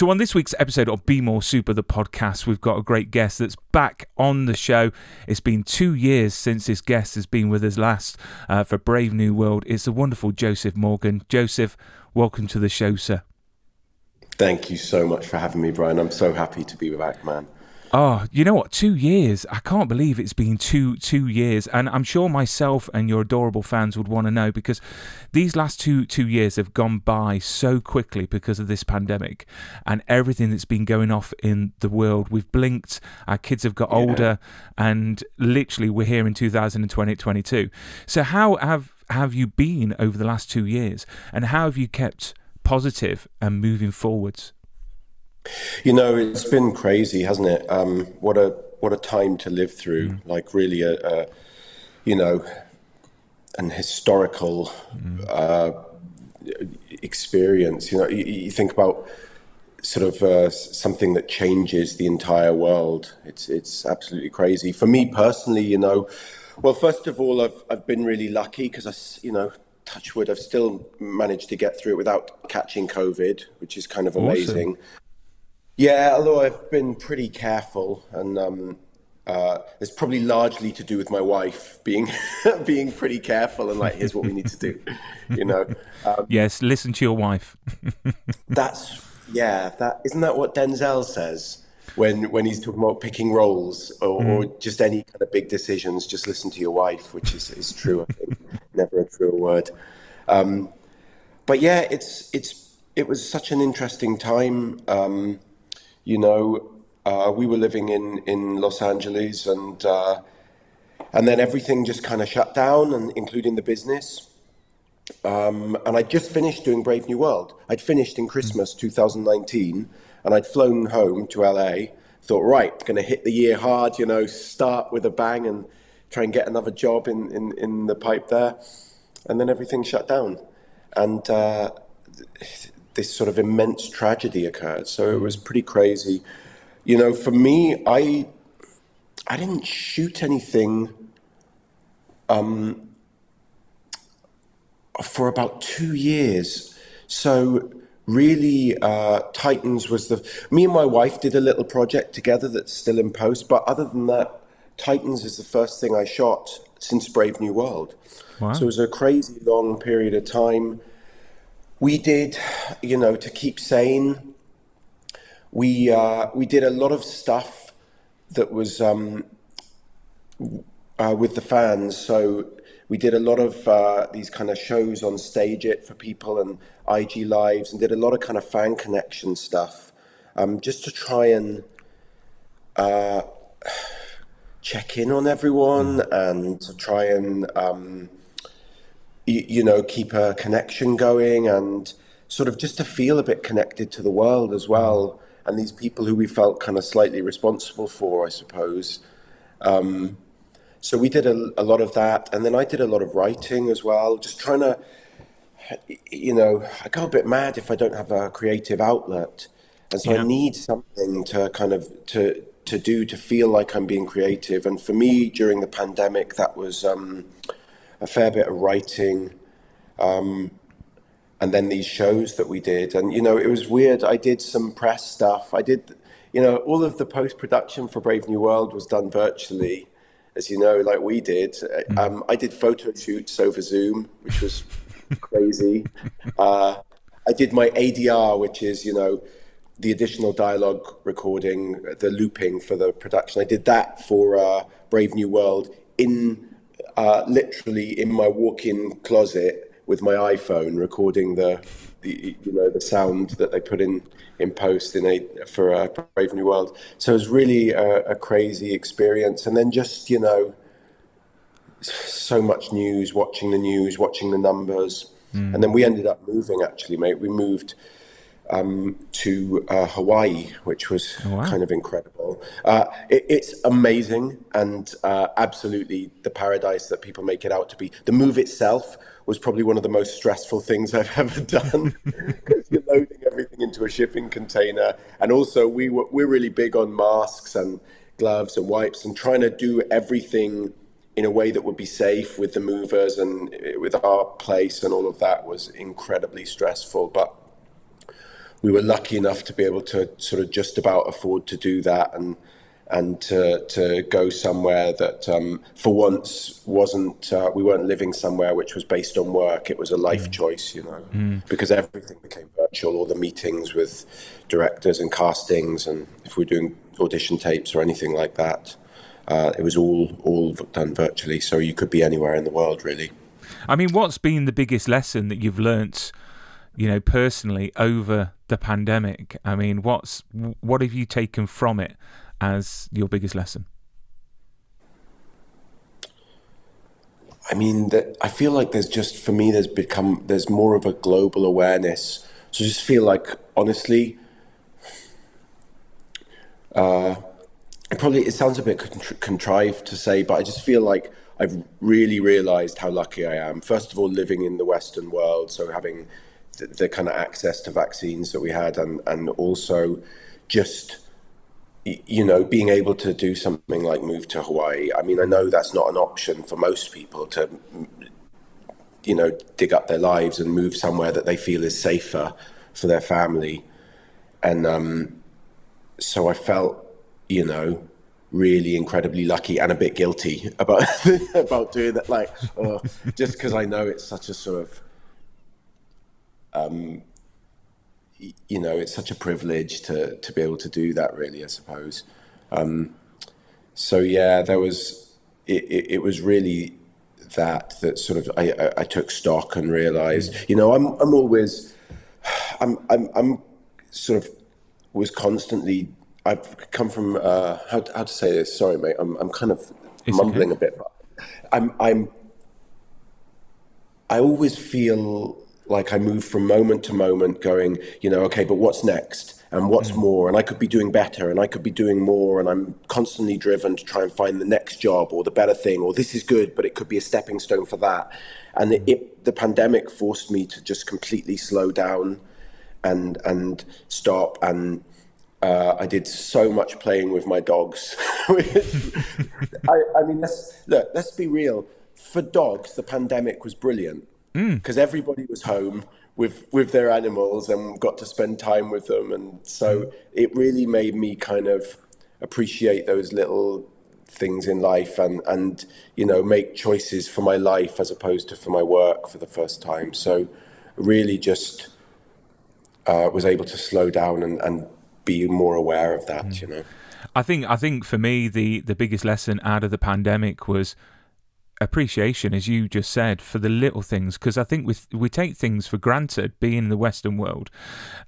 So, on this week's episode of Be More Super, the podcast, we've got a great guest that's back on the show. It's been two years since this guest has been with us last uh, for Brave New World. It's the wonderful Joseph Morgan. Joseph, welcome to the show, sir. Thank you so much for having me, Brian. I'm so happy to be back, man. Oh, you know what? Two years. I can't believe it's been two two years, and I'm sure myself and your adorable fans would want to know because these last two two years have gone by so quickly because of this pandemic and everything that's been going off in the world. We've blinked. Our kids have got yeah. older, and literally we're here in 2022. So how have have you been over the last two years, and how have you kept positive and moving forwards? You know, it's been crazy, hasn't it? Um, what a what a time to live through. Mm. Like really a, a, you know, an historical mm. uh, experience. You know, you, you, think about sort of uh, something that changes the entire world. It's it's absolutely crazy. For me personally, you know, well, first of all, I've I've been really lucky because I, you know, touch wood, I've still managed to get through it without catching COVID, which is kind of amazing. Awesome. Yeah, although I've been pretty careful, and um, uh, it's probably largely to do with my wife being being pretty careful and like, here's what we need to do, you know. Um, yes, listen to your wife. that's yeah. That isn't that what Denzel says when when he's talking about picking roles or, mm. or, just any kind of big decisions. Just listen to your wife, which is is true. I think never a truer word. Um, but yeah, it's it's it was such an interesting time. Um, you know, uh, we were living in, in Los Angeles and, uh, and then everything just kind of shut down and including the business. Um, and I'd just finished doing Brave New World. I'd finished in Christmas 2019 and I'd flown home to LA. Thought, right, going to hit the year hard, you know, start with a bang and try and get another job in, in, in the pipe there. And then everything shut down. And uh, this sort of immense tragedy occurred. So it was pretty crazy. You know, for me, I I didn't shoot anything um, for about two years. So really, uh, Titans was the. Me and my wife did a little project together that's still in post. But other than that, Titans is the first thing I shot since Brave New World. Wow. So it was a crazy long period of time we did, you know, to keep sane. We uh, we did a lot of stuff that was um, uh, with the fans. So we did a lot of uh, these kind of shows on StageIt for people and IG lives, and did a lot of kind of fan connection stuff, um, just to try and uh, check in on everyone and to try and um, you, you know, keep a connection going and sort of just to feel a bit connected to the world as well. And these people who we felt kind of slightly responsible for, I suppose. Um, so we did a, a, lot of that. And then I did a lot of writing as well, just trying to, you know, I go a bit mad if I don't have a creative outlet. And so yeah. I need something to kind of, to, to do to feel like I'm being creative. And for me, during the pandemic, that was, um, a fair bit of writing, um, and then these shows that we did. And you know, it was weird. I did some press stuff. I did, you know, all of the post production for Brave New World was done virtually, as you know, like we did. Mm. Um, I did photo shoots over Zoom, which was crazy. Uh, I did my ADR, which is you know the additional dialogue recording, the looping for the production. I did that for uh, Brave New World in uh, literally in my walk-in closet with my iPhone recording the, the you know the sound that they put in in post in a for a Brave New World. So it was really a, a crazy experience, and then just you know so much news, watching the news, watching the numbers, mm. and then we ended up moving. Actually, mate, we moved um, to uh, Hawaii, which was oh, wow. kind of incredible. Uh, it, it's amazing and uh, absolutely the paradise that people make it out to be. The move itself was probably one of the most stressful things I've ever done because you're loading everything into a shipping container, and also we were we're really big on masks and gloves and wipes and trying to do everything in a way that would be safe with the movers and with our place and all of that was incredibly stressful, but we were lucky enough to be able to sort of just about afford to do that and and to to go somewhere that um, for once wasn't uh, we weren't living somewhere which was based on work. It was a life mm. choice, you know, mm. because everything became virtual. All the meetings with directors and castings, and if we're doing audition tapes or anything like that, uh, it was all all done virtually. So you could be anywhere in the world, really. I mean, what's been the biggest lesson that you've learnt, you know, personally over the pandemic? I mean, what's what have you taken from it as your biggest lesson? I mean, that I feel like there's just for me, there's become there's more of a global awareness. So I just feel like, honestly, uh, it probably it sounds a bit contrived to say, but I just feel like I've really realised how lucky I am. First of all, living in the Western world, so having the, the kind of access to vaccines that we had, and and also just you know, being able to do something like move to Hawaii. I mean, I know that's not an option for most people to, you know, dig up their lives and move somewhere that they feel is safer for their family. And um, so I felt, you know, really incredibly lucky and a bit guilty about about doing that. Like, oh, just because I know it's such a sort of um, you know, it's such a privilege to to be able to do that. Really, I suppose. Um, so yeah, there was it, it, it, was really that that sort of I, I, I took stock and realized, you know, I'm I'm always I'm I'm I'm sort of was constantly I've come from uh, how how to say this. Sorry, mate. I'm I'm kind of it's mumbling okay. a bit. But I'm I'm I always feel like I move from moment to moment going, you know, okay, but what's next? And what's mm more? And I could be doing better and I could be doing more. And I'm constantly driven to try and find the next job or the better thing, or this is good, but it could be a stepping stone for that. And it, it, the pandemic forced me to just completely slow down and, and stop. And uh, I did so much playing with my dogs. I, I mean, let's, look, let's be real. For dogs, the pandemic was brilliant because mm. everybody was home with with their animals and got to spend time with them, and so mm. it really made me kind of appreciate those little things in life and and you know make choices for my life as opposed to for my work for the first time. So really just uh, was able to slow down and, and be more aware of that. Mm. You know. I think I think for me the the biggest lesson out of the pandemic was appreciation, as you just said, for the little things. Because I think we we take things for granted, being in the Western world,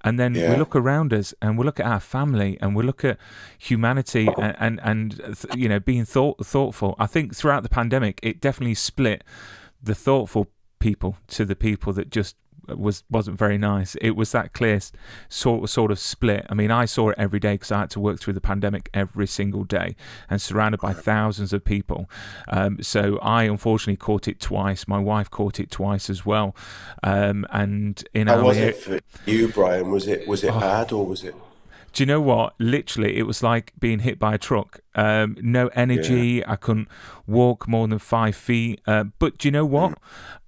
and then yeah. we look around us and we look at our family and we look at humanity and and, and you know being thought thoughtful. I think throughout the pandemic, it definitely split the thoughtful people to the people that just was wasn't very nice. It was that clear sort sort of split. I mean, I saw it every day because I had to work through the pandemic every single day and surrounded by thousands of people. Um, so I unfortunately caught it twice. My wife caught it twice as well. Um, and in how was it for you, Brian? Was it was it oh, bad or was it? Do you know what? Literally, it was like being hit by a truck. Um, no energy. Yeah. I couldn't walk more than five feet. Uh, but do you know what?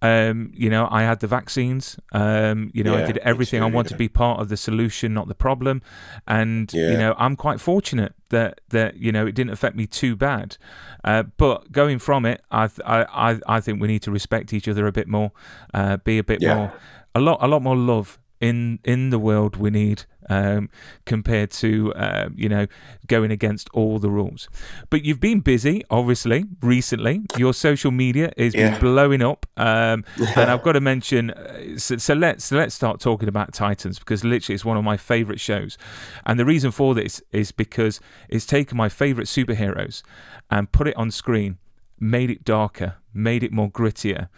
Mm. Um, you know, I had the vaccines. Um, you know, yeah, I did everything. I wanted to be part of the solution, not the problem. And yeah. you know, I'm quite fortunate that that you know it didn't affect me too bad. Uh, but going from it, I, I I think we need to respect each other a bit more. Uh, be a bit more, a lot a lot more love in in the world we need um, compared to uh, you know going against all the rules. But you've been busy, obviously, recently. Your social media is yeah. blowing up, um, and I've got to mention. Uh, so, so, let's let's start talking about Titans because literally it's one of my favourite shows, and the reason for this is because it's taken my favourite superheroes and put it on screen made it darker, made it more grittier.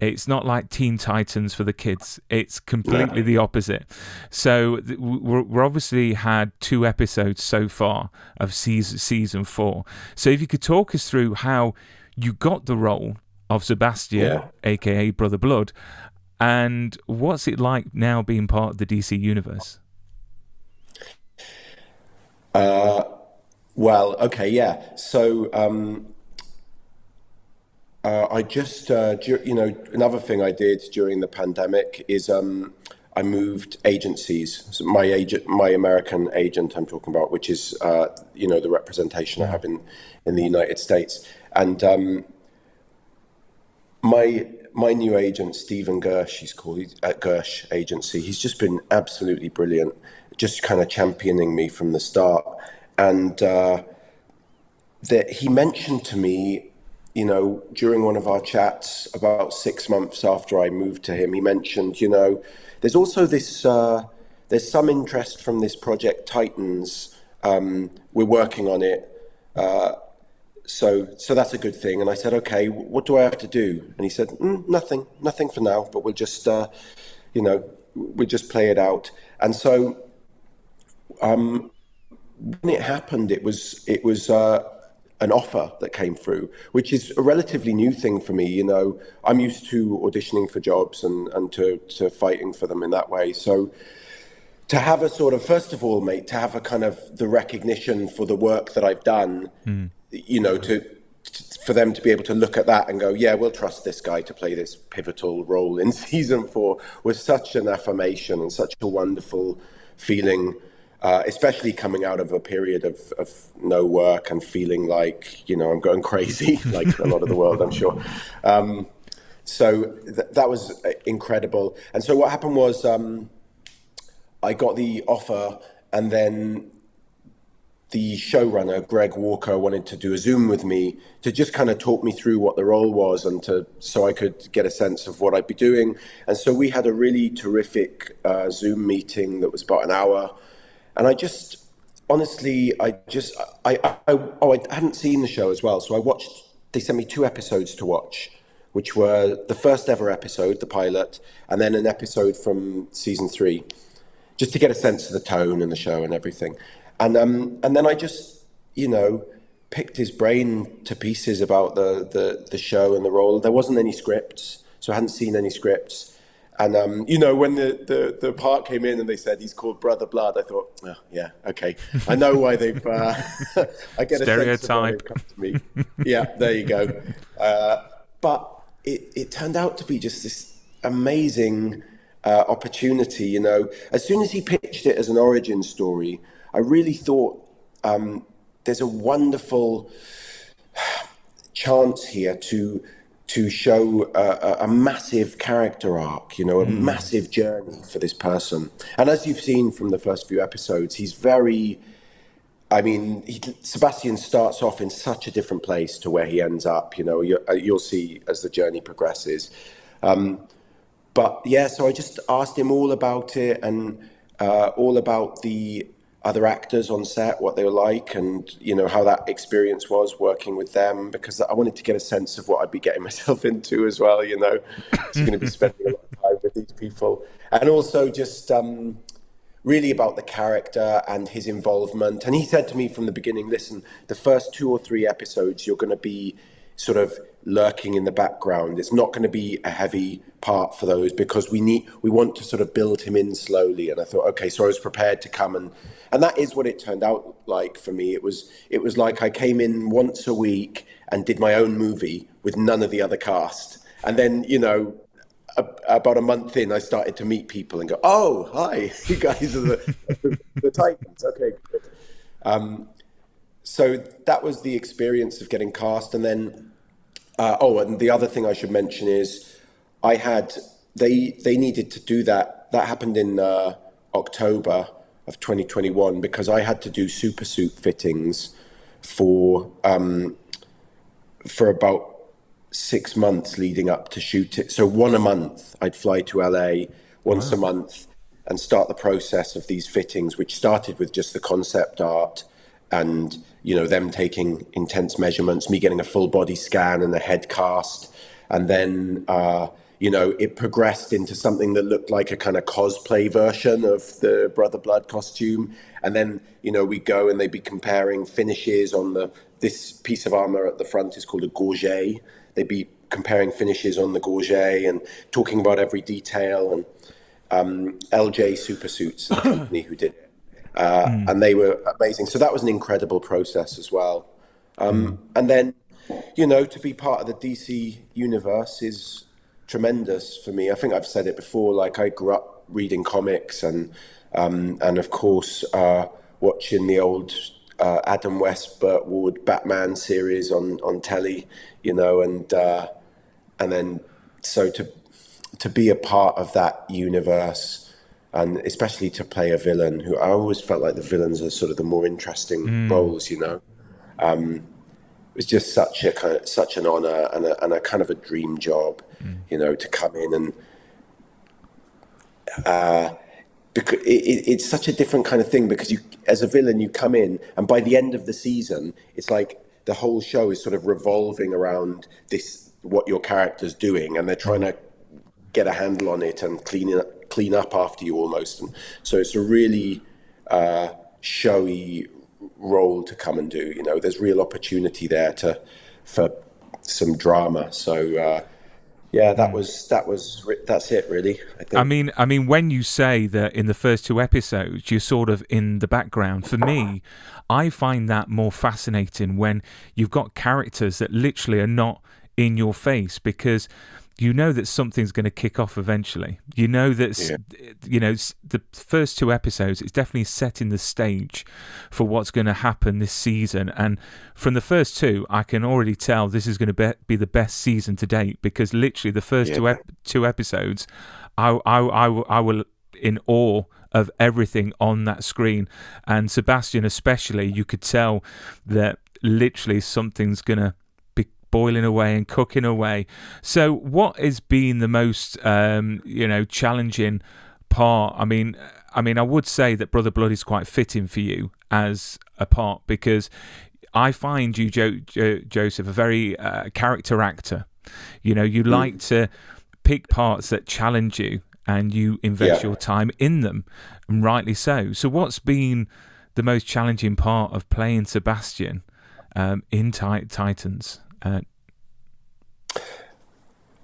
It's not like Teen Titans for the kids. It's completely yeah. the opposite. So we're obviously had two episodes so far of season season four. So if you could talk us through how you got the role of Sebastian, yeah. aka Brother Blood, and what's it like now being part of the DC universe? Uh, well, okay, yeah. So um, uh, I just, uh, you know, another thing I did during the pandemic is um, I moved agencies. So my agent, my American agent, I'm talking about, which is uh, you know the representation I have in in the United States, and um, my my new agent, Stephen Gersh, he's called at Gersh Agency. He's just been absolutely brilliant, just kind of championing me from the start, and uh, that he mentioned to me you know, during one of our chats about six months after I moved to him, he mentioned, you know, there's also this, uh, there's some interest from this project Titans. Um, we're working on it. Uh, so, so that's a good thing. And I said, okay, what do I have to do? And he said, mm, nothing, nothing for now, but we'll just, uh, you know, we'll just play it out. And so, um, when it happened, it was, it was, uh, an offer that came through, which is a relatively new thing for me. You know, I'm used to auditioning for jobs and, and to, to fighting for them in that way. So to have a sort of, first of all, mate, to have a kind of the recognition for the work that I've done, mm. you know, to, to, for them to be able to look at that and go, yeah, we'll trust this guy to play this pivotal role in season four was such an affirmation and such a wonderful feeling uh, especially coming out of a period of, of no work and feeling like, you know, I'm going crazy, like a lot of the world, I'm sure. Um, so th- that was uh, incredible. And so what happened was um, I got the offer, and then the showrunner, Greg Walker, wanted to do a Zoom with me to just kind of talk me through what the role was and to so I could get a sense of what I'd be doing. And so we had a really terrific uh, Zoom meeting that was about an hour and I just honestly, I just I, I, oh I hadn't seen the show as well, so I watched. They sent me two episodes to watch, which were the first ever episode, the pilot, and then an episode from season three, just to get a sense of the tone and the show and everything. And um and then I just you know picked his brain to pieces about the the the show and the role. There wasn't any scripts, so I hadn't seen any scripts. And um, you know, when the, the, the part came in and they said he's called Brother Blood, I thought, oh, yeah, okay, I know why they've. Uh, I get stereotype. A me. yeah, there you go. Uh, but it it turned out to be just this amazing uh, opportunity. You know, as soon as he pitched it as an origin story, I really thought um, there's a wonderful chance here to to show a, a, massive character arc, you know, a mm. massive journey for this person. And as you've seen from the first few episodes, he's very. I mean, he, Sebastian starts off in such a different place to where he ends up. You know, you, will uh, see as the journey progresses. Um, but yeah, so I just asked him all about it and uh, all about the other actors on set, what they were like, and you know how that experience was working with them. Because I wanted to get a sense of what I'd be getting myself into as well. You know, it's going to be spending a lot of time with these people, and also just um, really about the character and his involvement. And he said to me from the beginning, "Listen, the first two or three episodes, you're going to be sort of lurking in the background. It's not going to be a heavy part for those because we need we want to sort of build him in slowly. And I thought, okay, so I was prepared to come and and that is what it turned out like for me. It was it was like I came in once a week and did my own movie with none of the other cast, and then you know. A, about a month in, I started to meet people and go, "Oh, hi, you guys are the, the, Titans." Okay, good. Um, so that was the experience of getting cast, and then uh, oh, and the other thing I should mention is I had they they needed to do that. That happened in uh, October of 2021 because I had to do super suit fittings for um, for about six months leading up to shoot it. So one a month, I'd fly to LA once wow. a month and start the process of these fittings, which started with just the concept art and you know them taking intense measurements, me getting a full body scan and a head cast, and then uh, you know it progressed into something that looked like a kind of cosplay version of the Brother Blood costume, and then you know we go and they'd be comparing finishes on the this piece of armor at the front is called a gorget. They'd be comparing finishes on the gorget and talking about every detail and um, LJ Super Suits, the company who did it uh, mm. and they were amazing. So that was an incredible process as well. Um, mm. And then, you know, to be part of the DC universe is tremendous for me. I think I've said it before. Like I grew up reading comics and um, and of course uh, watching the old uh, Adam West, Burt Ward Batman series on on telly, you know, and uh, and then so to to be a part of that universe and especially to play a villain who I always felt like the villains are sort of the more interesting mm. roles, you know. Um, it was just such a kind of such an honor and a, and a kind of a dream job, mm. you know, to come in and uh, because it, it, it's such a different kind of thing because you as a villain you come in and by the end of the season it's like the whole show is sort of revolving around this what your character's doing and they're trying to get a handle on it and clean it clean up after you almost and so it's a really uh, showy role to come and do you know there's real opportunity there to for some drama so uh, yeah, that was that was that's it really. I, think. I mean, I mean, when you say that in the first two episodes you're sort of in the background, for me, I find that more fascinating when you've got characters that literally are not in your face because you know that something's going to kick off eventually. You know that yeah. you know the first two episodes. It's definitely setting the stage for what's going to happen this season. And from the first two, I can already tell this is going to be the best season to date because literally the first yeah. two ep- two episodes, I I I, I will in awe of everything on that screen. And Sebastian, especially, you could tell that literally something's going to boiling away and cooking away. So, what has been the most, um, you know, challenging part? I mean, I mean, I would say that Brother Blood is quite fitting for you as a part because I find you, jo- jo- Joseph, a very uh, character actor. You know, you mm. like to pick parts that challenge you and you invest yeah. your time in them, and rightly so. So, what's been the most challenging part of playing Sebastian um, in Titans? Uh,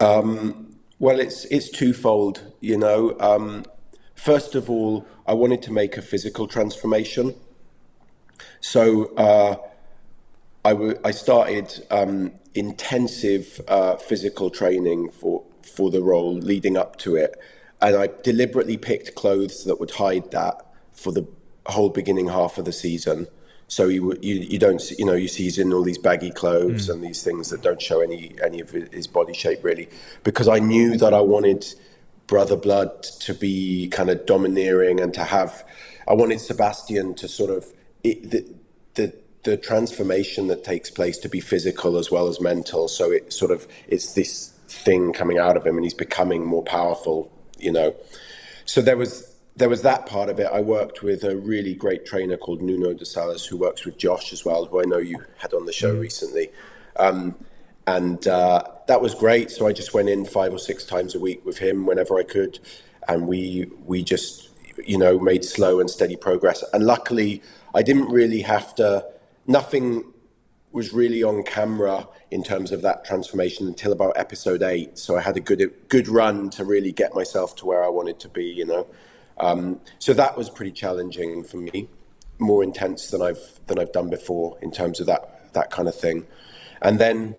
um, well, it's it's twofold. You know, um, first of all, I wanted to make a physical transformation. So uh, I, w- I started um, intensive uh, physical training for for the role leading up to it, and I deliberately picked clothes that would hide that for the whole beginning half of the season. So you, you you don't see, you know you see he's in all these baggy clothes mm. and these things that don't show any any of his body shape really. Because I knew that I wanted brother blood to be kind of domineering and to have I wanted Sebastian to sort of it, the, the the transformation that takes place to be physical as well as mental. So it sort of it's this thing coming out of him and he's becoming more powerful you know. So there was there was that part of it. I worked with a really great trainer called Nuno de Salas, who works with Josh as well, who I know you had on the show mm. recently. Um, and uh, that was great. So I just went in five or six times a week with him whenever I could, and we we just you know made slow and steady progress. And luckily, I didn't really have to. Nothing was really on camera in terms of that transformation until about episode eight. So I had a good good run to really get myself to where I wanted to be. You know. Um, so that was pretty challenging for me, more intense than I've than I've done before in terms of that that kind of thing. And then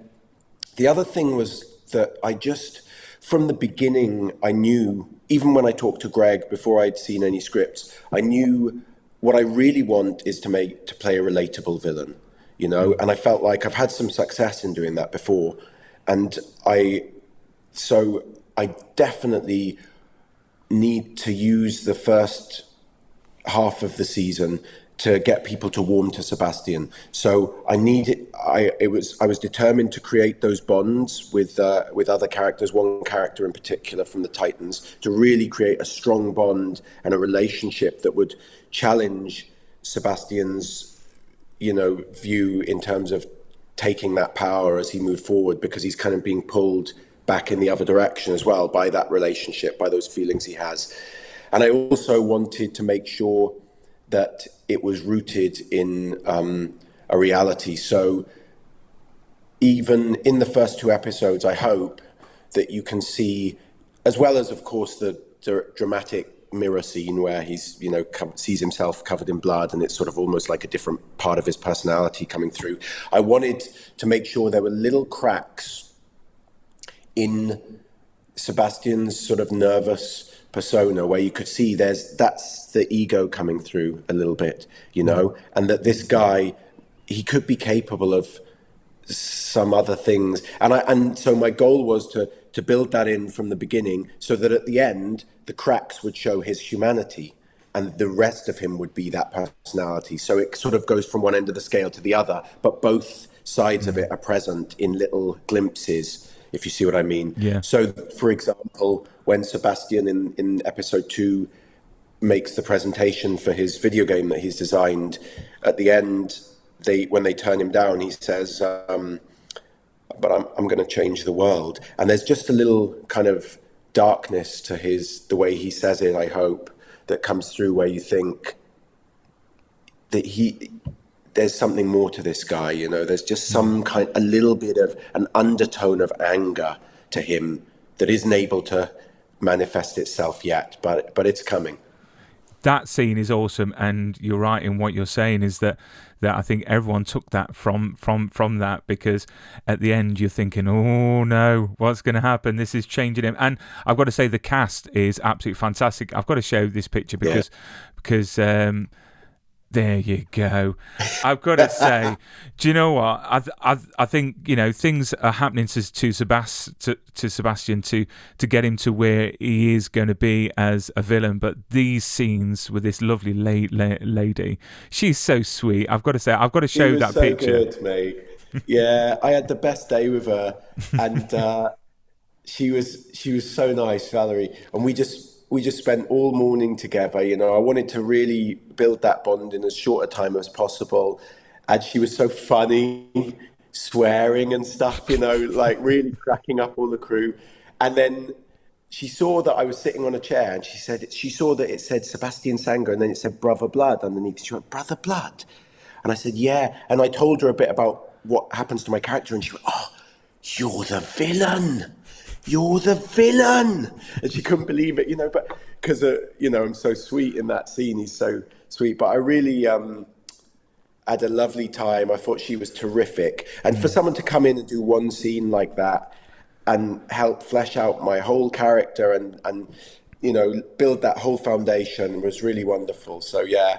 the other thing was that I just from the beginning I knew even when I talked to Greg before I'd seen any scripts, I knew what I really want is to make to play a relatable villain, you know, and I felt like I've had some success in doing that before. And I so I definitely need to use the first half of the season to get people to warm to Sebastian. So I needed, I it was I was determined to create those bonds with uh, with other characters, one character in particular from the Titans, to really create a strong bond and a relationship that would challenge Sebastian's, you know, view in terms of taking that power as he moved forward because he's kind of being pulled back in the other direction as well by that relationship, by those feelings he has. And I also wanted to make sure that it was rooted in um, a reality. So even in the first two episodes, I hope that you can see, as well as, of course, the, dramatic mirror scene where he's, you know, co- sees himself covered in blood and it's sort of almost like a different part of his personality coming through. I wanted to make sure there were little cracks in Sebastian's sort of nervous persona where you could see there's that's the ego coming through a little bit, you know, and that this guy he could be capable of some other things. And I and so my goal was to to build that in from the beginning so that at the end the cracks would show his humanity and the rest of him would be that personality. So it sort of goes from one end of the scale to the other, but both sides of mm. it are present in little glimpses, if you see what I mean. Yeah. So, for example, when Sebastian in, in episode two makes the presentation for his video game that he's designed, at the end, they when they turn him down, he says, um, "But I'm I'm going to change the world." And there's just a little kind of darkness to his the way he says it. I hope that comes through where you think that he there's something more to this guy you know? There's just some kind a little bit of an undertone of anger to him that isn't able to manifest itself yet but but it's coming. That scene is awesome and you're right in what you're saying is that that I think everyone took that from from from that because at the end you're thinking oh no what's going to happen? This is changing him. And I've got to say the cast is absolutely fantastic. I've got to show this picture because yeah. because um there you go. I've got to say, do you know what? I, I, I think you know things are happening to to, Sebast- to, to Sebastian to to get him to where he is going to be as a villain. But these scenes with this lovely la- la- lady, she's so sweet. I've got to say, I've got to show that so picture. Good, mate. Yeah, I had the best day with her, and uh, she was she was so nice, Valerie, and we just we just spent all morning together. You know, I wanted to really build that bond in as short a time as possible. And she was so funny, swearing and stuff, you know, like really cracking up all the crew. And then she saw that I was sitting on a chair and she said, she saw that it said Sebastian Sanger and then it said Brother Blood underneath. She went, Brother Blood? And I said, yeah. And I told her a bit about what happens to my character and she went, oh, you're the villain you're the villain. And she couldn't believe it, you know, but because, uh, you know, I'm so sweet in that scene. He's so sweet. But I really um, had a lovely time. I thought she was terrific. And mm. for someone to come in and do one scene like that and help flesh out my whole character and, and you know, build that whole foundation was really wonderful. So, yeah,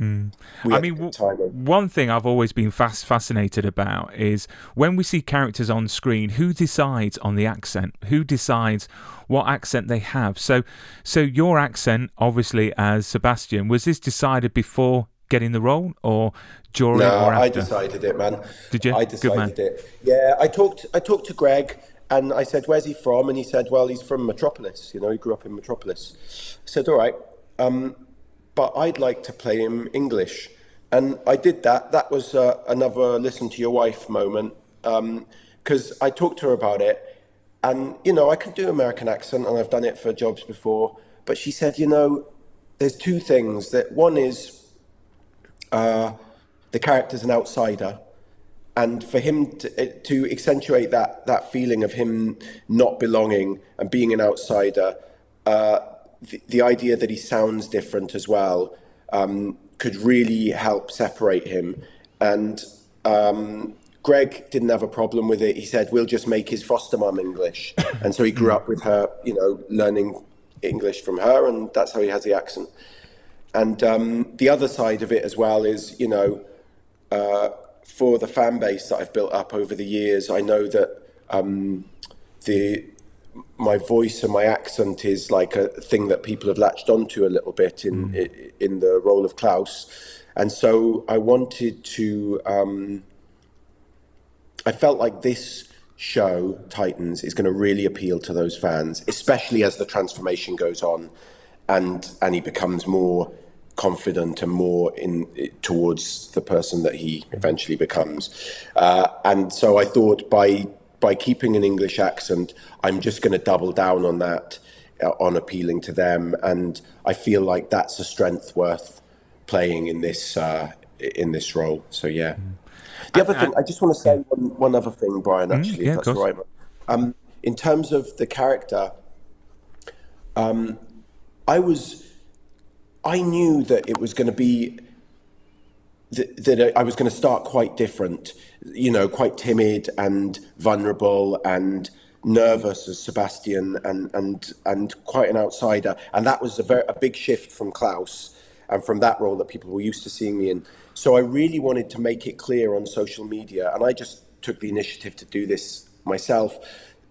Mm. I mean, one thing I've always been fast fascinated about is when we see characters on screen, who decides on the accent? Who decides what accent they have? So, so your accent, obviously, as Sebastian, was this decided before getting the role or during no, or after? I decided it, man. Did you? I decided it. Yeah, I talked. I talked to Greg. And I said, "Where's he from?" And he said, "Well, he's from Metropolis. You know, he grew up in Metropolis." I said, "All right." Um, but I'd like to play him English. And I did that. That was uh, another listen to your wife moment because um, I talked to her about it. And, you know, I can do American accent and I've done it for jobs before. But she said, you know, there's two things. That one is uh, the character's an outsider. And for him to, eh, to accentuate that, that feeling of him not belonging and being an outsider, uh, the, the idea that he sounds different as well um, could really help separate him. And um, Greg didn't have a problem with it. He said, "We'll just make his foster mum English," and so he grew up with her, you know, learning English from her, and that's how he has the accent. And um, the other side of it as well is, you know, uh, for the fan base that I've built up over the years, I know that um, the my voice and my accent is like a thing that people have latched onto a little bit in mm. in the role of Klaus, and so I wanted to. Um, I felt like this show Titans is going to really appeal to those fans, especially as the transformation goes on, and and he becomes more confident and more in towards the person that he eventually becomes. Uh, and so I thought by by keeping an English accent, I'm just going to double down on that, uh, on appealing to them, and I feel like that's a strength worth playing in this uh, in this role. So yeah. Mm. The other thing, I just want to say one, one other thing, Brian. Mm, actually, yeah, if that's right. Um, in terms of the character, um, I was, I knew that it was going to be that, that I was going to start quite different, you know, quite timid and vulnerable and nervous as Sebastian and and and quite an outsider. And that was a very a big shift from Klaus and from that role that people were used to seeing me in. So I really wanted to make it clear on social media, and I just took the initiative to do this myself,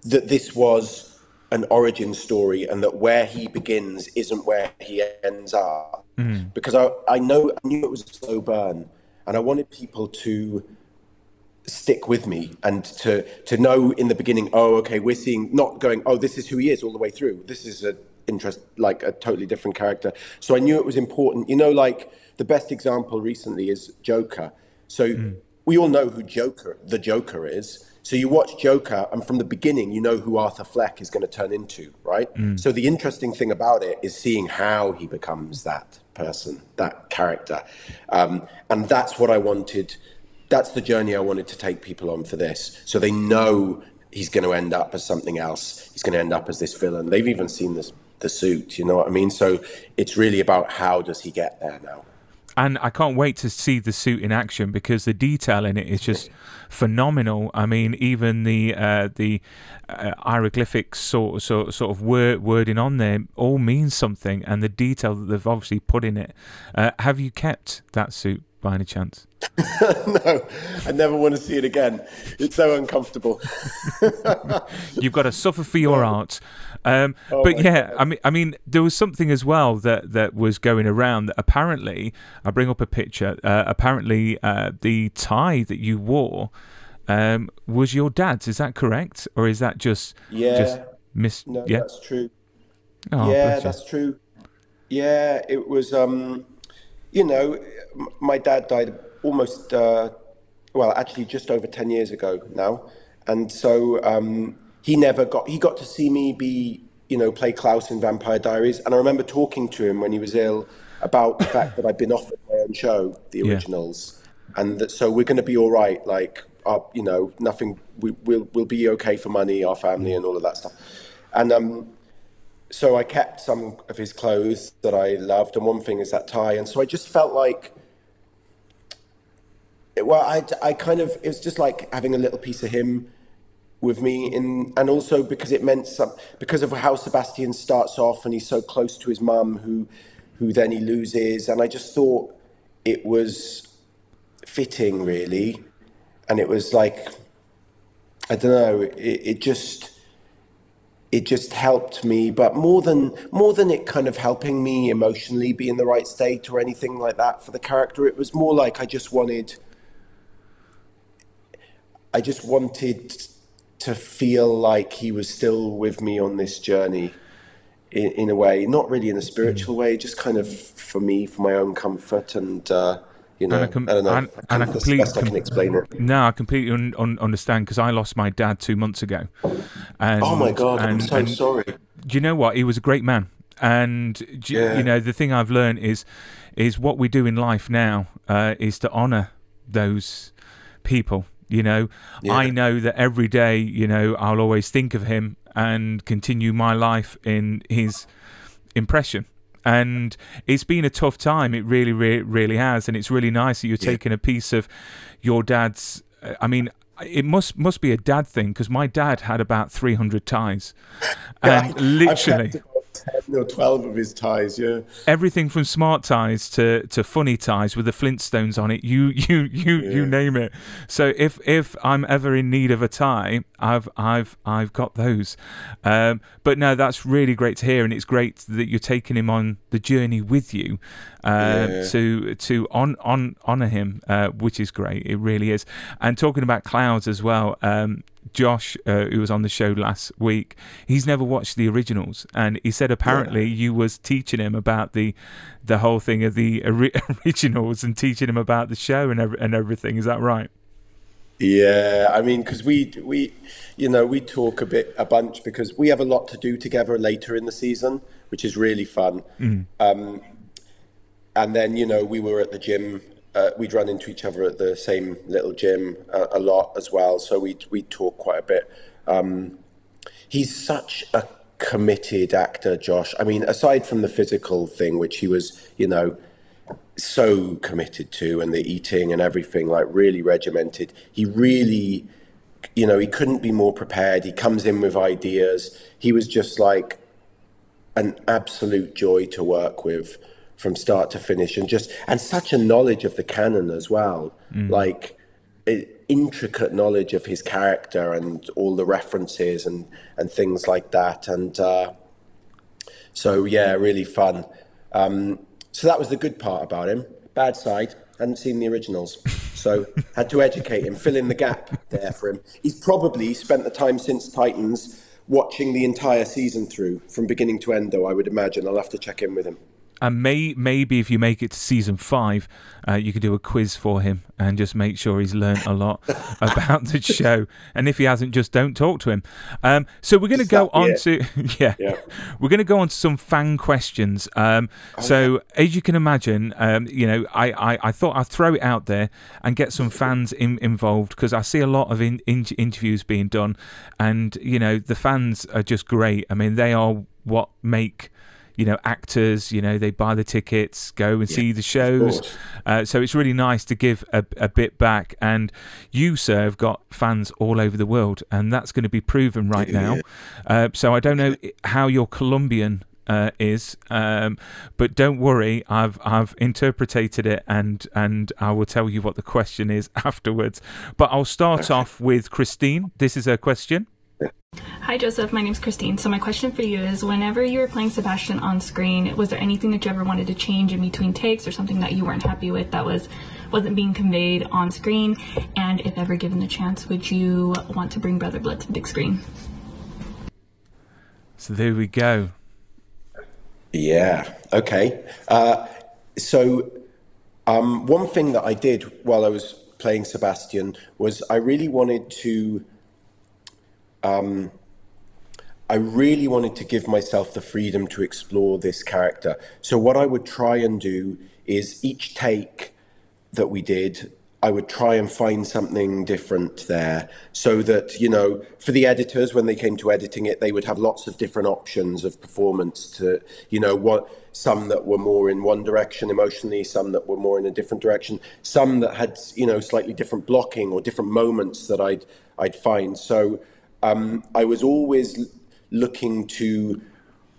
that this was an origin story and that where he begins isn't where he ends up. Mm. Because I, I know I knew it was a slow burn and I wanted people to stick with me and to to know in the beginning, oh, okay, we're seeing not going, oh, this is who he is all the way through. This is a interest like a totally different character. So I knew it was important. You know, like the best example recently is Joker. So mm. we all know who Joker the Joker is. So you watch Joker, and from the beginning, you know who Arthur Fleck is going to turn into, right? Mm. So the interesting thing about it is seeing how he becomes that person, that character, um, and that's what I wanted. That's the journey I wanted to take people on for this, so they know he's going to end up as something else. He's going to end up as this villain. They've even seen this the suit. You know what I mean? So it's really about how does he get there now and I can't wait to see the suit in action because the detail in it is just phenomenal. I mean, even the uh, the uh, hieroglyphics sort sort sort of word, wording on there all means something, and the detail that they've obviously put in it. Uh, have you kept that suit by any chance? no, I never want to see it again. It's so uncomfortable. You've got to suffer for your art. Um, oh but yeah, God. I mean, I mean, there was something as well that that was going around that apparently, I bring up a picture. Uh, apparently, uh, the tie that you wore um, was your dad's. Is that correct, or is that just yeah, just mis- no, yeah? that's true. Oh, yeah, that's true. Yeah, it was. Um, you know, my dad died almost. Uh, well, actually, just over ten years ago now, and so. Um, he never got he got to see me be you know play Klaus in Vampire Diaries, and I remember talking to him when he was ill about the fact that I'd been offered my own show, the originals, yeah. and that so we're going to be all right. Like, our, you know, nothing. We, will we'll be okay for money, our family, and all of that stuff. And um, so I kept some of his clothes that I loved, and one thing is that tie. And so I just felt like, well, I I kind of it was just like having a little piece of him with me. In and also because it meant some because of how Sebastian starts off and he's so close to his mum who who then he loses. And I just thought it was fitting really. And it was like I don't know it, it just it just helped me but more than more than it kind of helping me emotionally be in the right state or anything like that for the character it was more like I just wanted I just wanted to feel like he was still with me on this journey in, in a way, not really in a spiritual way, just kind of for me, for my own comfort and. Uh, you know, and I, com- I don't know. And, and I completely best I can explain it. No, I completely un- un- understand because I lost my dad two months ago. And, oh my god, and, I'm so and, sorry. Do you know what? He was a great man, and yeah. you know the thing I've learned is is what we do in life now uh, is to honour those people you know, yeah. I know that every day, you know, I'll always think of him and continue my life in his impression. And it's been a tough time. It really, really, really has. And it's really nice that you're yeah. taking a piece of your dad's. I mean, it must must be a dad thing because my dad had about 300 ties, and literally 10 or 12 of his ties, yeah. Everything from smart ties to, to funny ties with the Flintstones on it, you you you yeah. you name it. So if if I'm ever in need of a tie, I've I've I've got those. Um, but no, that's really great to hear and it's great that you're taking him on the journey with you uh, yeah. to to on on honor him, uh, which is great. It really is. And talking about Klaus as well, um, Josh, uh, who was on the show last week, he's never watched the originals, and he said apparently yeah. you was teaching him about the the whole thing of the ori- originals and teaching him about the show and ev- and everything. Is that right? Yeah, I mean, because we we you know we talk a bit a bunch because we have a lot to do together later in the season, which is really fun. Mm. Um, and then you know we were at the gym uh, we'd run into each other at the same little gym a, a lot as well, so we we talk quite a bit. Um, he's such a committed actor, Josh. I mean, aside from the physical thing, which he was, you know, so committed to, and the eating and everything, like really regimented. He really you know, he couldn't be more prepared. He comes in with ideas. He was just like an absolute joy to work with from start to finish, and just and such a knowledge of the canon as well, mm. like intricate knowledge of his character and all the references and and things like that. And uh, so yeah, really fun. Um, so that was the good part about him. Bad side, hadn't seen the originals. So had to educate him, fill in the gap there for him. He's probably spent the time since Titans watching the entire season through from beginning to end, though, I would imagine. I'll have to check in with him and may maybe if you make it to season five, uh, you could do a quiz for him and just make sure he's learned a lot about the show. And if he hasn't, just don't talk to him. Um, so we're going to go on to yeah, yeah, we're going to go on to some fan questions. Um, oh, so yeah. as you can imagine, um, you know, I, I, I, thought I'd throw it out there and get some fans in, involved because I see a lot of in, in, interviews being done, and you know the fans are just great. I mean, they are what make you know actors you know they buy the tickets go and yeah, see the shows uh, so it's really nice to give a, a, bit back and you sir have got fans all over the world and that's going to be proven right yeah, now. Uh, so i don't know how your colombian uh, is. Um, but don't worry, I've I've interpreted it and and I will tell you what the question is afterwards. But I'll start okay. off with Christine. This is her question. Hi, Joseph. My name is Christine. So, my question for you is whenever you were playing Sebastian on screen, was there anything that you ever wanted to change in between takes or something that you weren't happy with that was wasn't being conveyed on screen? And if ever given the chance, would you want to bring Brother Blood to the big screen? So, there we go. Yeah. Okay. Uh, so, um, one thing that I did while I was playing Sebastian was I really wanted to um, I really wanted to give myself the freedom to explore this character. So what I would try and do is each take that we did, I would try and find something different there so that, you know, for the editors, when they came to editing it, they would have lots of different options of performance to, you know, what some that were more in one direction emotionally, some that were more in a different direction, some that had, you know, slightly different blocking or different moments that I'd I'd find. So um, I was always looking to.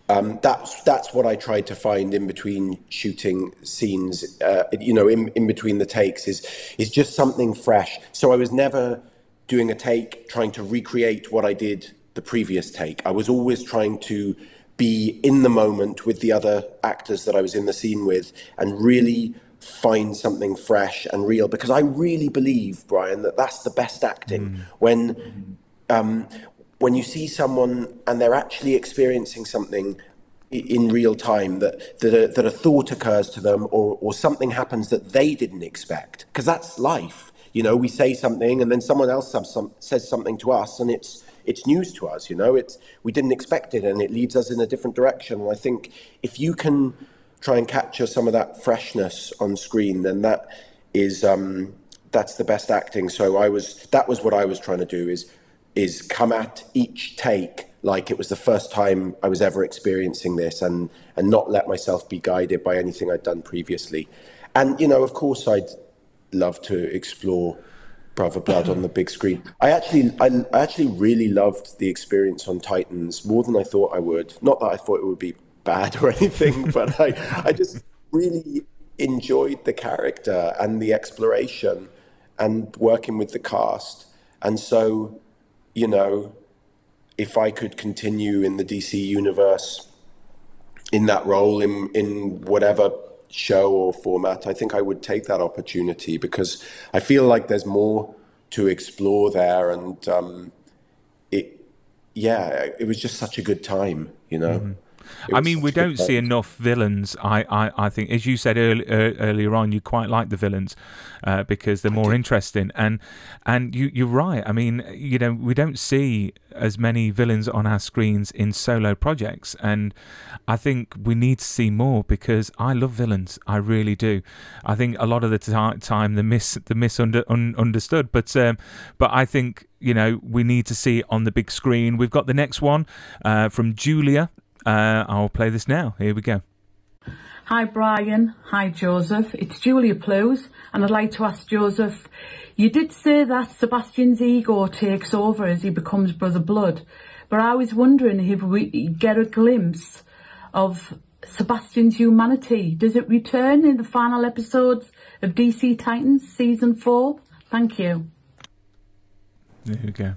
Um, that's that's what I tried to find in between shooting scenes. Uh, you know, in, in between the takes is is just something fresh. So I was never doing a take trying to recreate what I did the previous take. I was always trying to be in the moment with the other actors that I was in the scene with and really find something fresh and real because I really believe Brian that that's the best acting mm. when um, when you see someone and they're actually experiencing something in real time that that a, that a thought occurs to them or or something happens that they didn't expect because that's life. You know we say something and then someone else some, says something to us and it's it's news to us you know? It's we didn't expect it and it leads us in a different direction. And i think if you can try and capture some of that freshness on screen then that is um that's the best acting. So i was that was what i was trying to do is is come at each take like it was the first time I was ever experiencing this and and not let myself be guided by anything I'd done previously. And you know, of course I'd love to explore Brother Blood on the big screen. I actually I, I actually really loved the experience on Titans more than I thought I would. Not that I thought it would be bad or anything, but I I just really enjoyed the character and the exploration and working with the cast. And so you know, if I could continue in the DC universe in that role in in whatever show or format, I think I would take that opportunity because I feel like there's more to explore there, and um, it, yeah, it was just such a good time, you know. Mm-hmm. I mean, we don't see enough villains. I, I, I think, as you said early, uh, earlier on, you quite like the villains uh, because they're more interesting. And and you you're right. I mean, you know, we don't see as many villains on our screens in solo projects, and I think we need to see more because I love villains. I really do. I think a lot of the t- time the miss the misunderstood, but um, but I think you know we need to see it on the big screen. We've got the next one uh, from Julia. Uh, I'll play this now. Here we go. Hi Brian, hi Joseph. It's Julia Plews, and I'd like to ask Joseph, you did say that Sebastian's ego takes over as he becomes Brother Blood, but I was wondering if we get a glimpse of Sebastian's humanity. Does it return in the final episodes of DC Titans season four? Thank you. There you go.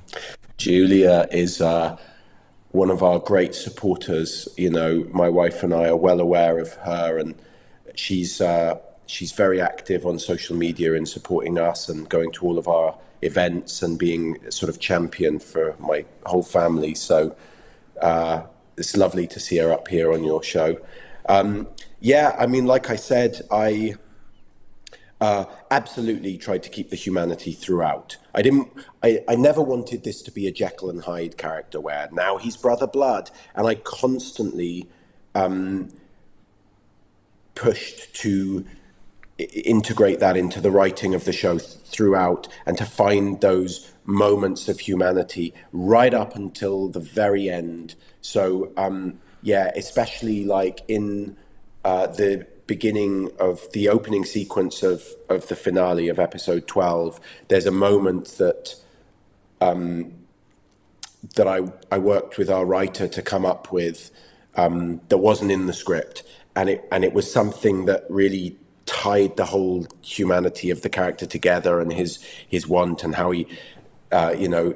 Julia is uh, one of our great supporters. You know, my wife and I are well aware of her, and she's uh, she's very active on social media in supporting us and going to all of our events and being sort of champion for my whole family. So uh, it's lovely to see her up here on your show. Um, yeah, I mean, like I said, I uh, absolutely tried to keep the humanity throughout. I didn't. I, I never wanted this to be a Jekyll and Hyde character where now he's brother blood, and I constantly um, pushed to integrate that into the writing of the show th- throughout, and to find those moments of humanity right up until the very end. So um, yeah, especially like in uh, the beginning of the opening sequence of of the finale of episode 12 there's a moment that um, that I, I worked with our writer to come up with um, that wasn't in the script. And it and it was something that really tied the whole humanity of the character together and his his want and how he uh, you know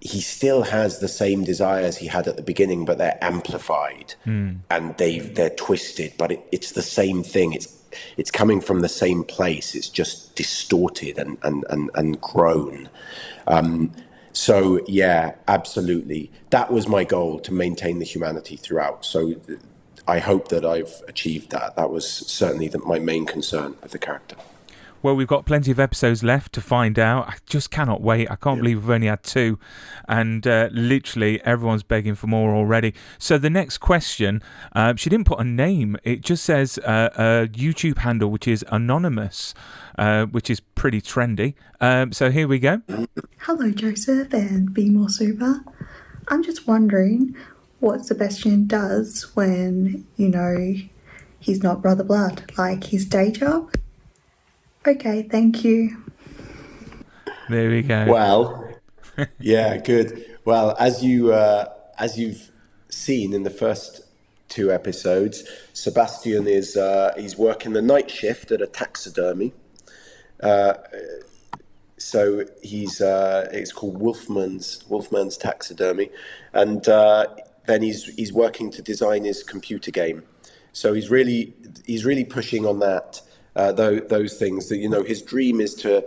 he still has the same desires he had at the beginning, but they're amplified mm. and they they're twisted. But it, it's the same thing. It's it's coming from the same place. It's just distorted and and and, and grown. Um, so yeah, absolutely. That was my goal to maintain the humanity throughout. So I hope that I've achieved that. That was certainly the, my main concern with the character. Well, we've got plenty of episodes left to find out. I just cannot wait. I can't yeah. believe we've only had two, and uh, literally everyone's begging for more already. So the next question, uh, she didn't put a name. It just says uh, a YouTube handle, which is anonymous, uh, which is pretty trendy. Um, so here we go. Hello, Joseph and Be More Super. I'm just wondering what Sebastian does when you know he's not brother blood, like his day job Okay, thank you. There we go. Well, yeah, good. Well, as you uh, as you've seen in the first two episodes, Sebastian is uh, he's working the night shift at a taxidermy. Uh, so he's uh, it's called Wolfman's Wolfman's taxidermy, and uh, then he's he's working to design his computer game. So he's really he's really pushing on that uh, those, those things. That you know, his dream is to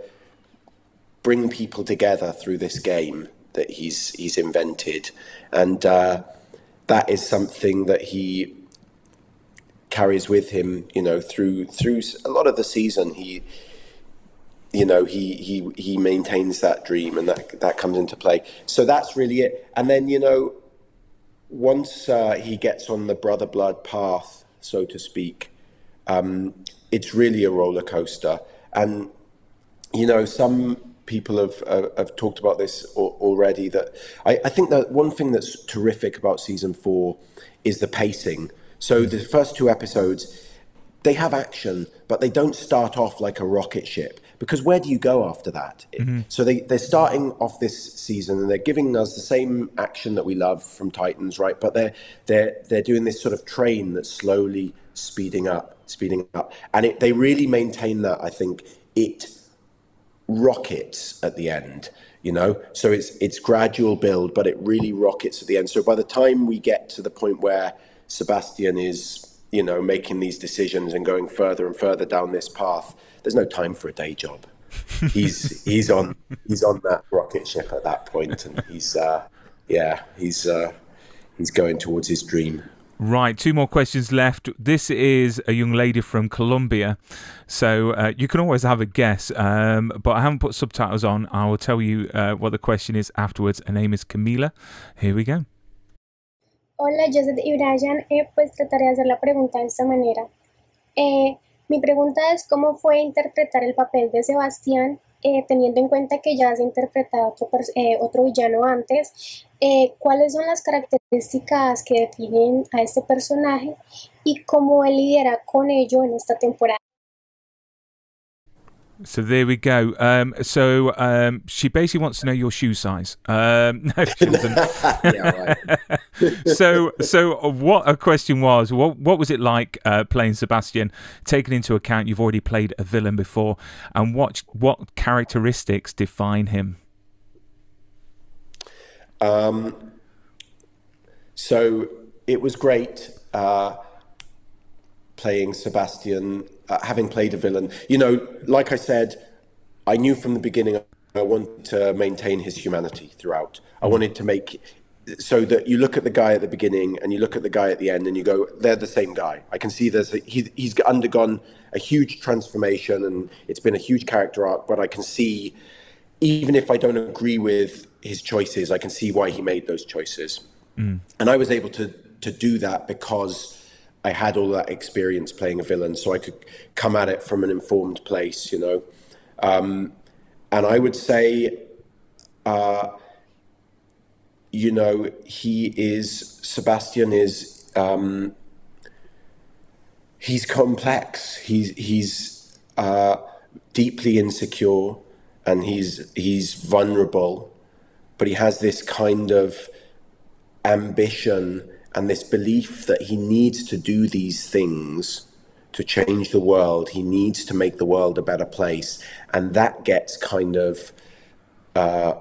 bring people together through this game that he's he's invented, and uh, that is something that he carries with him. You know, through through a lot of the season, he you know he he he maintains that dream, and that that comes into play. So that's really it. And then you know, once uh, he gets on the brother blood path, so to speak. Um, it's really a roller coaster. And, you know, some people have, uh, have talked about this already that I, I think that one thing that's terrific about season four is the pacing. So the first two episodes, they have action, but they don't start off like a rocket ship because where do you go after that? Mm-hmm. So they, they're starting off this season and they're giving us the same action that we love from Titans, right? But they're they're they're doing this sort of train that's slowly speeding up, speeding up, and it, they really maintain that. I think it rockets at the end. You know, so it's it's gradual build, but it really rockets at the end. So by the time we get to the point where Sebastian is you know, making these decisions and going further and further down this path, there's no time for a day job. he's he's on he's on that rocket ship at that point, and he's uh, yeah he's uh, he's going towards his dream. Right, two more questions left. This is a young lady from Colombia, so uh, you can always have a guess, um, but I haven't put subtitles on. I will tell you uh, what the question is afterwards. Her name is Camila. Here we go. Hola, Joseph y Brian. Eh, pues trataré de hacer la pregunta de esta manera. Eh, mi pregunta es cómo fue interpretar el papel de Sebastián, eh, teniendo en cuenta que ya has interpretado otro, otro villano antes. Eh, cuáles son las características que definen a este personaje y cómo él lidera con ello en esta temporada. So there we go. Um, so um, she basically wants to know your shoe size. Um, no, she doesn't. yeah, right. so, so what a question was. What what was it like uh, playing Sebastian? Taking into account you've already played a villain before, and what what characteristics define him? Um, so it was great uh, playing Sebastian, uh, having played a villain. You know, like I said, I knew from the beginning I wanted to maintain his humanity throughout. I wanted to make so that you look at the guy at the beginning and you look at the guy at the end and you go, they're the same guy. I can see there's a, he, he's undergone a huge transformation and it's been a huge character arc, but I can see, even if I don't agree with his choices, I can see why he made those choices. Mm. And I was able to to do that because I had all that experience playing a villain, so I could come at it from an informed place, you know. Um, and I would say, uh, you know, he is Sebastian is um, he's complex. He's he's uh, deeply insecure, and he's he's vulnerable, but he has this kind of ambition and this belief that he needs to do these things to change the world. He needs to make the world a better place, and that gets kind of uh,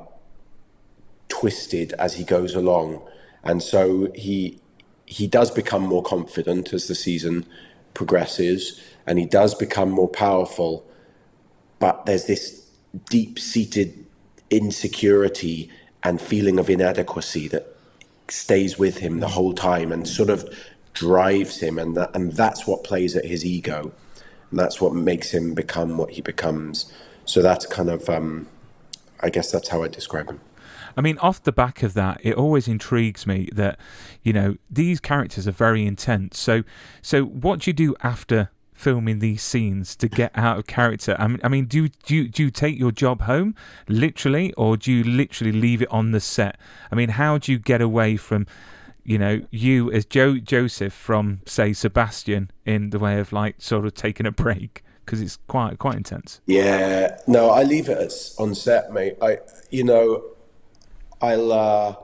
twisted as he goes along, and so he he does become more confident as the season progresses, and he does become more powerful. But there's this deep-seated insecurity and feeling of inadequacy that stays with him the whole time and sort of drives him, and that, and that's what plays at his ego, and that's what makes him become what he becomes. So that's kind of, um, I guess that's how I describe him. I mean, off the back of that, it always intrigues me that, you know, these characters are very intense. So, so what do you do after filming these scenes to get out of character? I mean, I mean, do do you, do you take your job home, literally, or do you literally leave it on the set? I mean, how do you get away from, you know, you as Joe Joseph from say Sebastian in the way of like sort of taking a break? Because it's quite quite intense. Yeah, no, I leave it as on set, mate. I, you know, I'll, uh,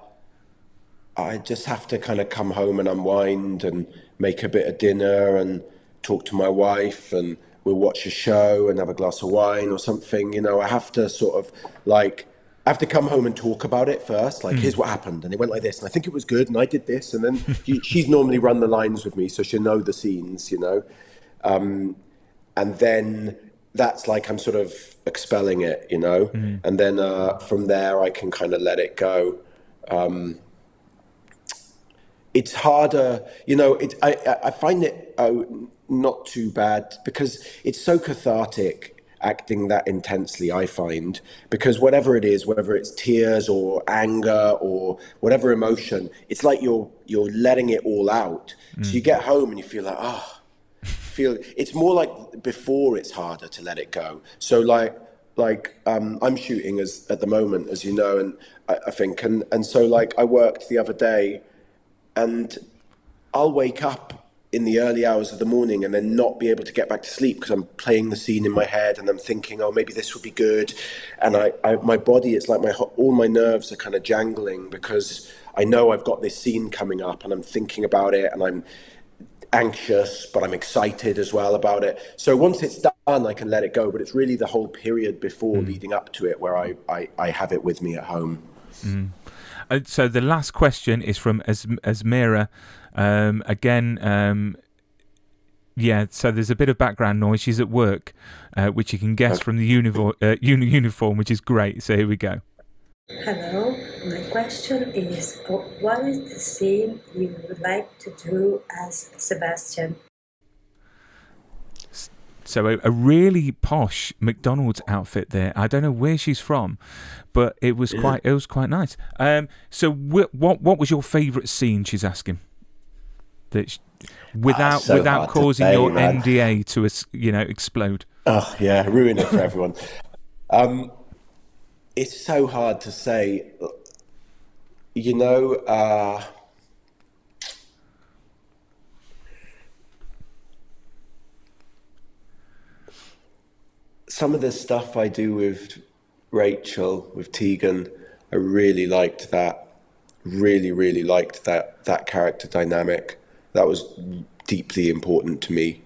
I just have to kind of come home and unwind and make a bit of dinner and talk to my wife and we'll watch a show and have a glass of wine or something. You know, I have to sort of like I have to come home and talk about it first. Like, mm. here's what happened, and it went like this, and I think it was good, and I did this, and then she, she's normally run the lines with me, so she'll know the scenes, you know, um, and then that's like I'm sort of expelling it, you know, mm. and then uh, from there I can kind of let it go. Um, it's harder, you know. It I I find it oh, not too bad because it's so cathartic acting that intensely i find because whatever it is whether it's tears or anger or whatever emotion it's like you're you're letting it all out mm. so you get home and you feel like oh feel it's more like before it's harder to let it go so like like um, i'm shooting as at the moment as you know and I, I think and and so like i worked the other day and i'll wake up in the early hours of the morning and then not be able to get back to sleep because I'm playing the scene in my head and I'm thinking, oh, maybe this would be good. And I, I my body, it's like my all my nerves are kind of jangling because I know I've got this scene coming up and I'm thinking about it and I'm anxious, but I'm excited as well about it. So once it's done, I can let it go. But it's really the whole period before mm. leading up to it where I, I, I have it with me at home. Mm. Uh, so the last question is from As- Asmira. Um, again, um, yeah, so there's a bit of background noise. She's at work, uh, which you can guess from the uniform, uh, uni- uniform, which is great. So here we go. Hello, my question is what is the scene you would like to do as Sebastian? So a, a, really posh McDonald's outfit there. I don't know where she's from, but it was yeah. quite it was quite nice. Um, so wh- what what was your favourite scene? She's asking. That she, without oh, so without causing say, your man. NDA to you know explode. Oh yeah, ruin it for everyone. Um, it's so hard to say. you know, uh, some of the stuff I do with Rachel, with Teagan, I really liked that. Really, really liked that that character dynamic. That was deeply important to me,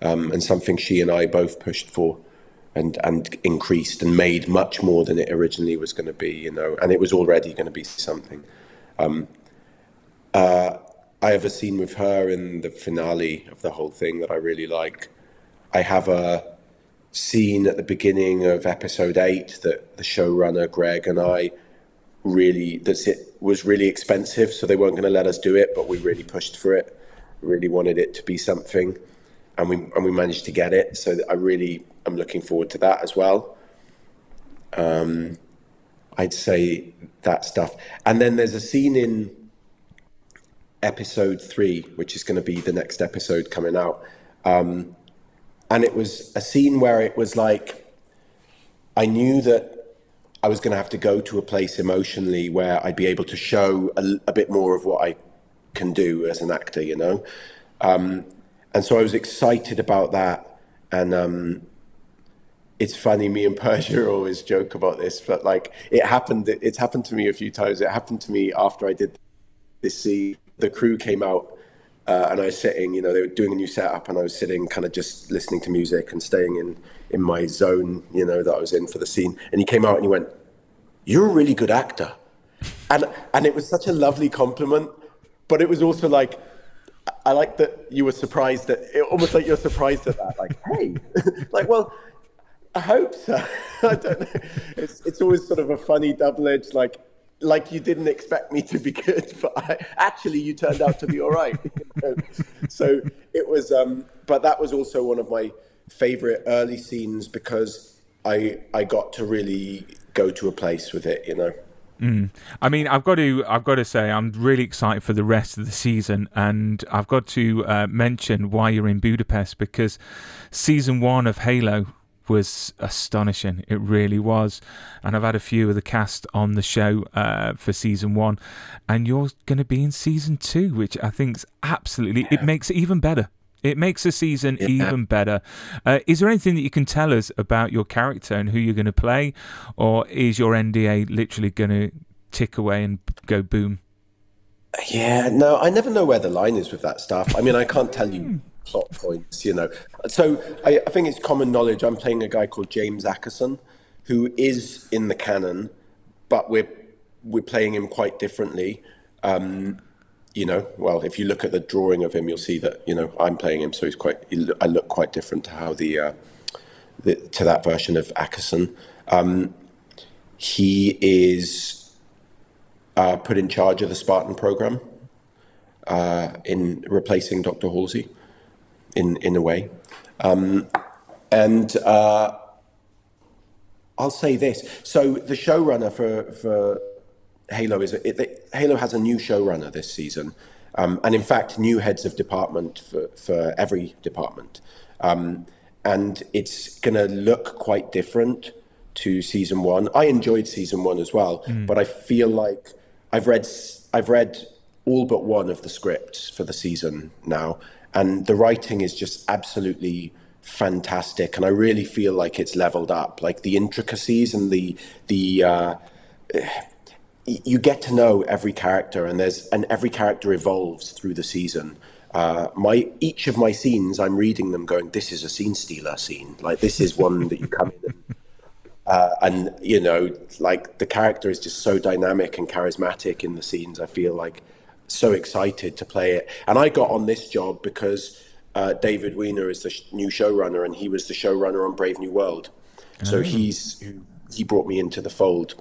um, and something she and I both pushed for, and and increased and made much more than it originally was going to be. You know, and it was already going to be something. Um, uh, I have a scene with her in the finale of the whole thing that I really like. I have a scene at the beginning of episode eight that the showrunner Greg and I really that it was really expensive, so they weren't going to let us do it, but we really pushed for it. Really wanted it to be something, and we and we managed to get it. So I really am looking forward to that as well. Um, I'd say that stuff, and then there's a scene in episode three, which is going to be the next episode coming out. Um, and it was a scene where it was like I knew that I was going to have to go to a place emotionally where I'd be able to show a, a bit more of what I can do as an actor, you know. Um, and so I was excited about that. And um, it's funny, me and Persia always joke about this, but like it happened. It's happened to me a few times. It happened to me after I did this scene. The crew came out uh, and I was sitting, you know, they were doing a new setup, and I was sitting, kind of just listening to music and staying in in my zone, you know, that I was in for the scene. And he came out and he went, "You're a really good actor," and and it was such a lovely compliment, but it was also like. I like that you were surprised that it, almost like you're surprised at that. Like, hey, like, well, I hope so. I don't know. It's it's always sort of a funny double edged like like you didn't expect me to be good, but I, actually you turned out to be all right. so it was, um, but that was also one of my favorite early scenes because I I got to really go to a place with it, you know. Mm. I mean, I've got to, I've got to say, I'm really excited for the rest of the season, and I've got to uh, mention why you're in Budapest because season one of Halo was astonishing. It really was. And I've had a few of the cast on the show uh, for season one, and you're going to be in season two, which I think is absolutely, yeah. it makes it even better. It makes the season yeah. even better. Uh, is there anything that you can tell us about your character and who you're going to play, or is your NDA literally going to tick away and go boom? Yeah, no, I never know where the line is with that stuff. I mean, I can't tell you hmm plot points, you know. So I, I, think it's common knowledge. I'm playing a guy called James Ackerson, who is in the canon, but we're we're playing him quite differently. Um, you know, well, if you look at the drawing of him, you'll see that you know I'm playing him, so he's quite. He, I look quite different to how the, uh, the to that version of Ackerson. Um, he is uh, put in charge of the Spartan program uh, in replacing Dr. Halsey in in a way. Um, and uh, I'll say this: so the showrunner for for Halo is it, Halo has a new showrunner this season, um, and in fact, new heads of department for for every department, um, and it's going to look quite different to season one. I enjoyed season one as well, mm. but I feel like I've read I've read all but one of the scripts for the season now, and the writing is just absolutely fantastic. And i really feel like it's leveled up. Like the intricacies and the the uh, you get to know every character and there's and every character evolves through the season. Uh, my each of my scenes i'm reading them going this is a scene stealer scene. Like this is one that you come in and, uh, and you know like the character is just so dynamic and charismatic in the scenes. I feel like so excited to play it. And I got on this job because uh, David Wiener is the sh- new showrunner, and he was the showrunner on Brave New World. So oh. he's he brought me into the fold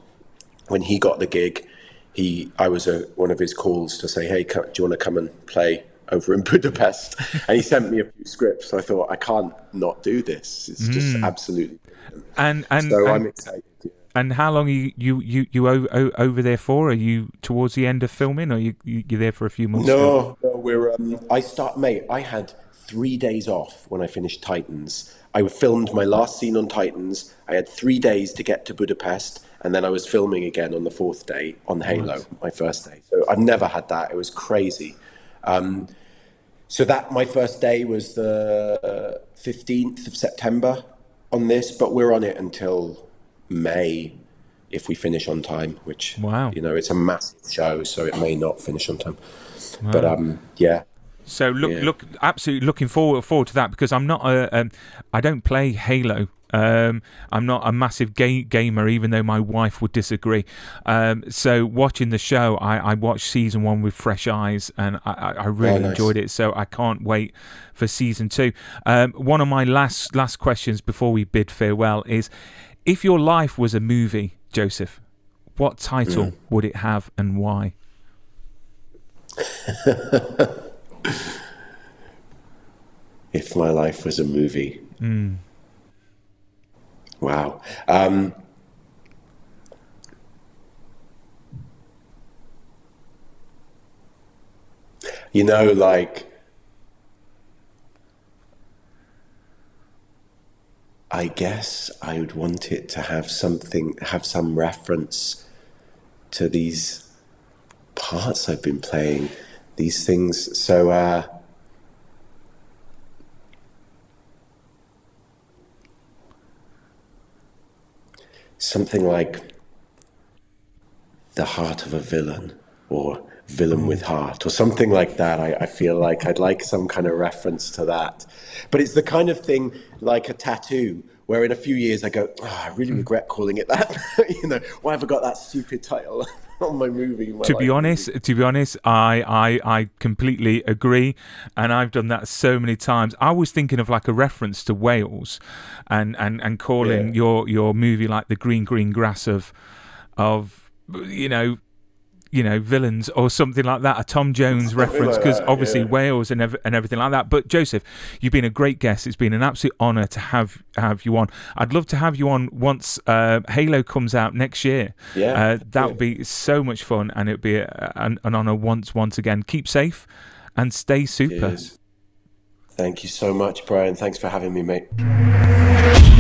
when he got the gig. He I was a, one of his calls to say, "Hey, do you want to come and play over in Budapest?" and he sent me a few scripts. So I thought I can't not do this. It's mm. just absolutely. And and so and, I'm excited. And how long are you you you, you over, over there for? Are you towards the end of filming, or you you are there for a few months? No, no we're. Um, I start, mate. I had three days off when I finished Titans. I filmed my last scene on Titans. I had three days to get to Budapest, and then I was filming again on the fourth day on Halo, nice. my first day. So I've never had that. It was crazy. Um, so that my first day was the fifteenth of September on this, but we're on it until May if we finish on time. Which wow, you know, it's a massive show, so it may not finish on time. Wow. But um, yeah, so look, yeah. look, absolutely looking forward forward to that because I'm not a, um, I don't play Halo. Um, I'm not a massive ga- gamer, even though my wife would disagree. Um, so watching the show, I, I, watched season one with fresh eyes, and I, I really oh, nice. enjoyed it. So I can't wait for season two. Um, one of my last last questions before we bid farewell is: If your life was a movie, Joseph, what title mm. would it have, and why? if my life was a movie. Mm. Wow. Um, you know, like, I guess I would want it to have something, have some reference to these parts I've been playing these things. So, uh, something like the heart of a villain or villain with heart or something like that. I, I, feel like I'd like some kind of reference to that. But it's the kind of thing like a tattoo where in a few years I go, oh, I really hmm. regret calling it that. you know, why have I got that stupid title? on my movie. My to be honest, to be honest, I, I I completely agree, and I've done that so many times. I was thinking of like a reference to Wales, and and and calling yeah. your your movie like the green green grass of of you know you know villains or something like that a tom jones reference because like obviously yeah. wales and, ev- and everything like that. But joseph you've been a great guest. It's been an absolute honor to have have you on. I'd love to have you on once uh, halo comes out next year. Yeah uh, that yeah. would be so much fun and it'd be a, an, an honor once once again. Keep safe and stay super. Thank you so much brian. Thanks for having me mate